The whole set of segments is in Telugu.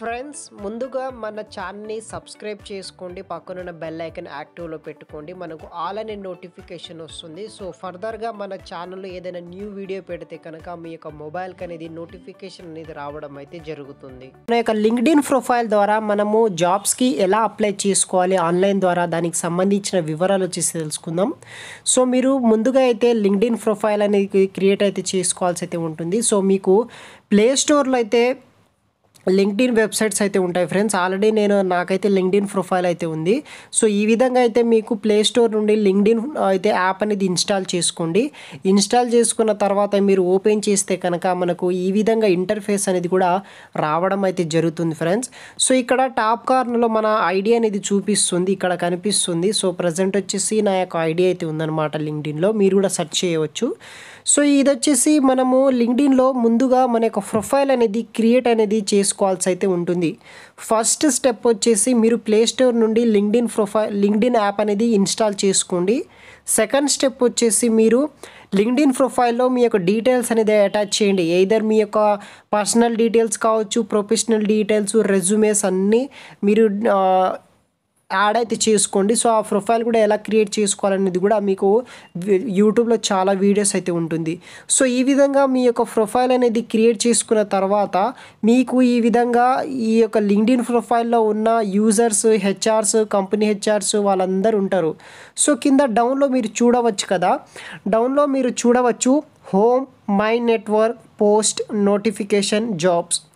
ఫ్రెండ్స్ ముందుగా మన ఛానల్ని సబ్స్క్రైబ్ చేసుకోండి పక్కనున్న బెల్ ఐకన్ యాక్టివ్లో పెట్టుకోండి మనకు ఆల్ అనే నోటిఫికేషన్ వస్తుంది. సో ఫర్దర్గా మన ఛానల్లో ఏదైనా న్యూ వీడియో పెడితే కనుక మీ యొక్క మొబైల్కి అనేది నోటిఫికేషన్ అనేది రావడం అయితే జరుగుతుంది. మన యొక్క లింక్డ్ఇన్ ప్రొఫైల్ ద్వారా మనము జాబ్స్కి ఎలా అప్లై చేసుకోవాలి ఆన్లైన్ ద్వారా దానికి సంబంధించిన వివరాలు వచ్చేసి తెలుసుకుందాం. సో మీరు ముందుగా అయితే లింక్డ్ఇన్ ప్రొఫైల్ అనేది క్రియేట్ అయితే చేసుకోవాల్సి అయితే ఉంటుంది. సో మీకు ప్లే స్టోర్లో అయితే లింక్డ్ఇన్ వెబ్సైట్స్ అయితే ఉంటాయి ఫ్రెండ్స్. ఆల్రెడీ నేను నాకైతే లింక్డ్ఇన్ ప్రొఫైల్ అయితే ఉంది. సో ఈ విధంగా అయితే మీకు ప్లే స్టోర్ నుండి లింక్డ్ఇన్ అయితే యాప్ అనేది ఇన్స్టాల్ చేసుకోండి. ఇన్స్టాల్ చేసుకున్న తర్వాత మీరు ఓపెన్ చేస్తే కనుక మనకు ఈ విధంగా ఇంటర్ఫేస్ అనేది కూడా రావడం అయితే జరుగుతుంది ఫ్రెండ్స్. సో ఇక్కడ టాప్ కార్నర్లో మన ఐడి అనేది చూపిస్తుంది. ఇక్కడ కనిపిస్తుంది. సో ప్రజెంట్ వచ్చేసి నా యొక్క ఐడి అయితే ఉందన్నమాట లింక్డ్ఇన్లో. మీరు కూడా సెర్చ్ చేయవచ్చు. సో ఇది వచ్చేసి మనము లింక్డ్ఇన్లో ముందుగా మన యొక్క ప్రొఫైల్ అనేది క్రియేట్ అనేది చేసుకోవాల్సి అయితే ఉంటుంది. ఫస్ట్ స్టెప్ వచ్చేసి మీరు ప్లే స్టోర్ నుండి లింక్డ్ఇన్ ప్రొఫైల్ లింక్డ్ఇన్ యాప్ అనేది ఇన్స్టాల్ చేసుకోండి. సెకండ్ స్టెప్ వచ్చేసి మీరు లింక్డ్ఇన్ ప్రొఫైల్లో మీ యొక్క డీటెయిల్స్ అనేది అటాచ్ చేయండి. ఎయిదర్ మీ యొక్క పర్సనల్ డీటెయిల్స్ కావచ్చు ప్రొఫెషనల్ డీటెయిల్స్ రెజ్యూమేస్ అన్నీ మీరు యాడ్ అయితే చేసుకోండి. సో ఆ ప్రొఫైల్ కూడా ఎలా క్రియేట్ చేసుకోవాలనేది కూడా మీకు యూట్యూబ్లో చాలా వీడియోస్ అయితే ఉంటుంది. సో ఈ విధంగా మీ యొక్క ప్రొఫైల్ అనేది క్రియేట్ చేసుకున్న తర్వాత మీకు ఈ విధంగా ఈ యొక్క లింక్డ్ఇన్ ప్రొఫైల్లో ఉన్న యూజర్స్ హెచ్ఆర్స్ కంపెనీ హెచ్ఆర్స్ వాళ్ళందరూ ఉంటారు. సో కింద డౌన్లో మీరు చూడవచ్చు కదా? డౌన్లో మీరు చూడవచ్చు home my network post notification jobs.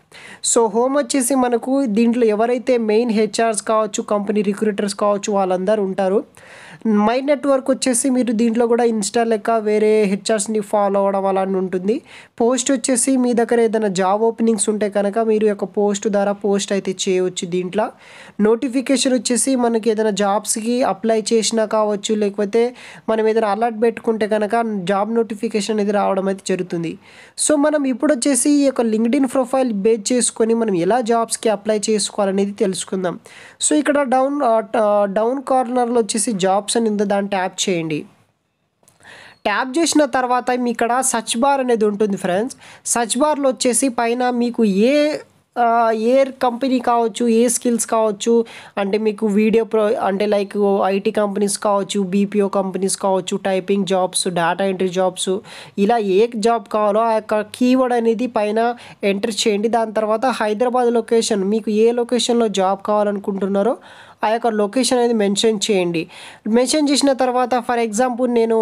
So home వచ్చేసి మనకు దీంట్లో ఎవరైతే మెయిన్ హెచ్ఆర్స్ కావచ్చు కంపెనీ రిక్రూటర్స్ కావచ్చు వాళ్ళందరూ ఉంటారు. మై నెట్వర్క్ వచ్చేసి మీరు దీంట్లో కూడా ఇన్స్టా లెక్క వేరే హెచ్ఆర్స్ని ఫాలో అవ్వడం అలా ఉంటుంది. పోస్ట్ వచ్చేసి మీ దగ్గర ఏదైనా జాబ్ ఓపెనింగ్స్ ఉంటే కనుక మీరు యొక్క పోస్ట్ ద్వారా పోస్ట్ అయితే చేయవచ్చు దీంట్లో. నోటిఫికేషన్ వచ్చేసి మనకి ఏదైనా జాబ్స్కి అప్లై చేసినా కావచ్చు లేకపోతే మనం ఏదైనా అలర్ట్ పెట్టుకుంటే కనుక జాబ్ నోటిఫికేషన్ అనేది రావడం అయితే జరుగుతుంది. సో మనం ఇప్పుడు వచ్చేసి ఈ యొక్క లింక్డ్ఇన్ ప్రొఫైల్ బేస్ చేసుకొని మనం ఎలా జాబ్స్కి అప్లై చేసుకోవాలనేది తెలుసుకుందాం. సో ఇక్కడ డౌన్ డౌన్ కార్నర్లో వచ్చేసి జాబ్స్ ఆప్షన్ ఉందో దాన్ని ట్యాప్ చేయండి. ట్యాప్ చేసిన తర్వాత మీ ఇక్కడ సర్చ్ బార్ అనేది ఉంటుంది ఫ్రెండ్స్ సర్చ్ బార్లో వచ్చేసి పైన మీకు ఏ ఏ కంపెనీ కావచ్చు ఏ స్కిల్స్ కావచ్చు అంటే మీకు వీడియో ప్రో అంటే లైక్ ఐటీ కంపెనీస్ కావచ్చు బీపీఓ కంపెనీస్ కావచ్చు typing jobs data entry jobs ఇలా ఏ జాబ్ కావాలో ఆ యొక్క కీవర్డ్ అనేది పైన ఎంటర్ చేయండి. దాని తర్వాత హైదరాబాద్ లొకేషన్ మీకు ఏ లొకేషన్లో జాబ్ కావాలనుకుంటున్నారో ఆ యొక్క లొకేషన్ అనేది మెన్షన్ చేయండి. మెన్షన్ చేసిన తర్వాత ఫర్ ఎగ్జాంపుల్ నేను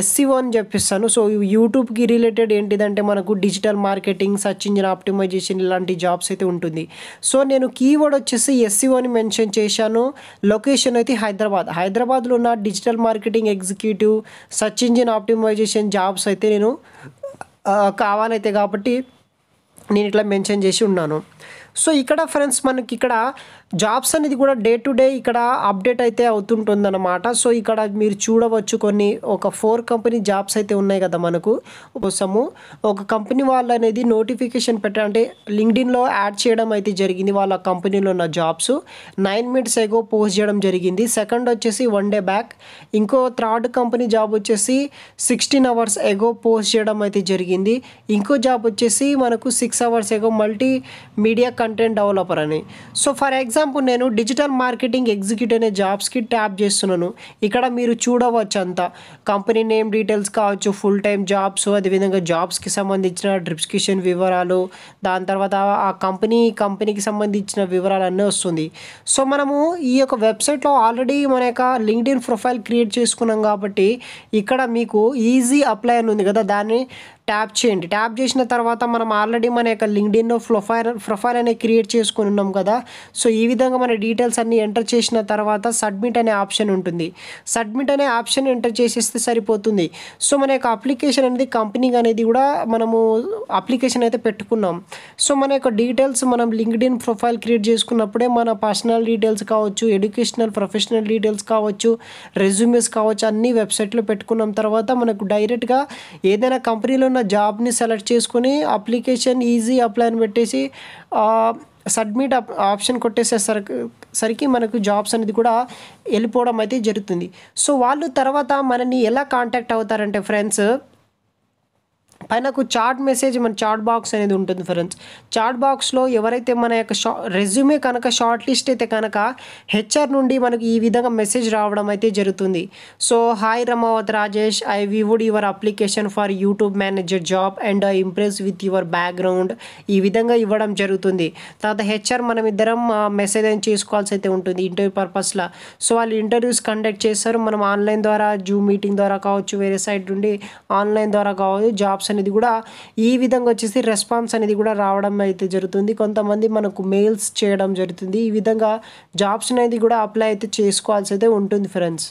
ఎస్సీఓ అని చెప్పిస్తాను. సో యూట్యూబ్కి రిలేటెడ్ ఏంటిదంటే మనకు digital marketing search engine optimisation ఇలాంటి జాబ్స్ అయితే ఉంటుంది. సో నేను కీవర్డ్ వచ్చేసి ఎస్సీఓ అని మెన్షన్ చేశాను. లొకేషన్ అయితే హైదరాబాద్. హైదరాబాద్లో ఉన్న digital marketing executive search engine optimisation jobs అయితే నేను కావాలైతే కాబట్టి నేను ఇట్లా మెన్షన్ చేసి ఉన్నాను. సో ఇక్కడ ఫ్రెండ్స్ మనకి ఇక్కడ జాబ్స్ అనేది కూడా డే టు డే ఇక్కడ అప్డేట్ అయితే అవుతుంటుందన్నమాట. సో ఇక్కడ మీరు చూడవచ్చు కొన్ని ఒక ఫోర్ కంపెనీ జాబ్స్ అయితే ఉన్నాయి కదా మనకు కోసము. ఒక కంపెనీ వాళ్ళు అనేది నోటిఫికేషన్ పెట్ట అంటే లింక్డ్ఇన్లో యాడ్ చేయడం అయితే జరిగింది వాళ్ళ కంపెనీలో ఉన్న jobs nine minutes ago post చేయడం జరిగింది. సెకండ్ వచ్చేసి వన్ డే బ్యాక్ ఇంకో థర్డ్ కంపెనీ జాబ్ వచ్చేసి సిక్స్టీన్ అవర్స్ ఎగో పోస్ట్ చేయడం అయితే జరిగింది. ఇంకో జాబ్ వచ్చేసి మనకు six hours ago multimedia content developer అని. సో ఫర్ ఎగ్జాంపుల్ నేను డిజిటల్ మార్కెటింగ్ ఎగ్జిక్యూటివ్ అనే జాబ్స్కి ట్యాప్ చేస్తున్నాను. ఇక్కడ మీరు చూడవచ్చు అంతా కంపెనీ నేమ్ డీటెయిల్స్ కావచ్చు ఫుల్ టైం జాబ్స్ అదేవిధంగా జాబ్స్కి సంబంధించిన డిస్క్రిప్షన్ వివరాలు దాని తర్వాత ఆ కంపెనీ కంపెనీకి సంబంధించిన వివరాలు అన్నీ వస్తుంది. సో మనము ఈ యొక్క వెబ్సైట్లో ఆల్రెడీ మన యొక్క లింక్డ్ఇన్ ప్రొఫైల్ క్రియేట్ చేసుకున్నాం కాబట్టి ఇక్కడ మీకు ఈజీ అప్లై అని ఉంది కదా. దాన్ని ట్యాప్ చేయండి. ట్యాప్ చేసిన తర్వాత మనం ఆల్రెడీ మన యొక్క లింక్డ్ఇన్ ప్రొఫైల్ ప్రొఫైల్ అనేది క్రియేట్ చేసుకుని ఉన్నాం కదా. సో ఈ విధంగా మన డీటెయిల్స్ అన్ని ఎంటర్ చేసిన తర్వాత సబ్మిట్ అనే ఆప్షన్ ఉంటుంది. సబ్మిట్ అనే ఆప్షన్ ఎంటర్ చేసేస్తే సరిపోతుంది. సో మన యొక్క అప్లికేషన్ అనేది కంపెనీ అనేది కూడా మనము అప్లికేషన్ అయితే పెట్టుకున్నాం. సో మన యొక్క డీటెయిల్స్ మనం లింక్డ్ఇన్ ప్రొఫైల్ క్రియేట్ చేసుకున్నప్పుడే మన పర్సనల్ డీటెయిల్స్ కావచ్చు ఎడ్యుకేషనల్ ప్రొఫెషనల్ డీటెయిల్స్ కావచ్చు రెజ్యూమెస్ కావచ్చు అన్ని వెబ్సైట్లో పెట్టుకున్నాం. తర్వాత మనకు డైరెక్ట్గా ఏదైనా కంపెనీలో ఉన్న జాబ్ని సెలెక్ట్ చేసుకొని అప్లికేషన్ ఈజీ అప్లై అని పెట్టేసి సబ్మిట్ ఆప్షన్ కొట్టేసేసరికి సరికి మనకు జాబ్స్ అనేది కూడా వెళ్ళిపోవడం అయితే జరుగుతుంది. సో వాళ్ళు తర్వాత మనని ఎలా కాంటాక్ట్ అవుతారంటే ఫ్రెండ్స్ పైనకు చాట్ మెసేజ్ మన చాట్ బాక్స్ అనేది ఉంటుంది ఫ్రెండ్స్. చాట్ బాక్స్లో ఎవరైతే మన యొక్క షా రెజ్యూమే కనుక షార్ట్ లిస్ట్ అయితే కనుక హెచ్ఆర్ నుండి మనకు ఈ విధంగా మెసేజ్ రావడం అయితే జరుగుతుంది. So hi Ramavath Rajesh I viewed your application for YouTube manager job and I impress with your background. ఈ విధంగా ఇవ్వడం జరుగుతుంది. తర్వాత హెచ్ఆర్ మనం ఇద్దరం మెసేజ్ అని చేసుకోవాల్సి అయితే ఉంటుంది ఇంటర్వ్యూ పర్పస్లో. సో వాళ్ళు ఇంటర్వ్యూస్ కండక్ట్ చేస్తారు. మనం ఆన్లైన్ ద్వారా జూమ్ మీటింగ్ ద్వారా కావచ్చు వేరే సైట్ నుండి ఆన్లైన్ ద్వారా కావచ్చు జాబ్స్ అనేది కూడా ఈ విధంగా వచ్చేసి రెస్పాన్స్ అనేది కూడా రావడం అయితే జరుగుతుంది. కొంతమంది మనకు మెయిల్స్ చేయడం జరుగుతుంది. ఈ విధంగా జాబ్స్ అనేది కూడా అప్లై అయితే చేసుకోవాల్సి అయితే ఉంటుంది ఫ్రెండ్స్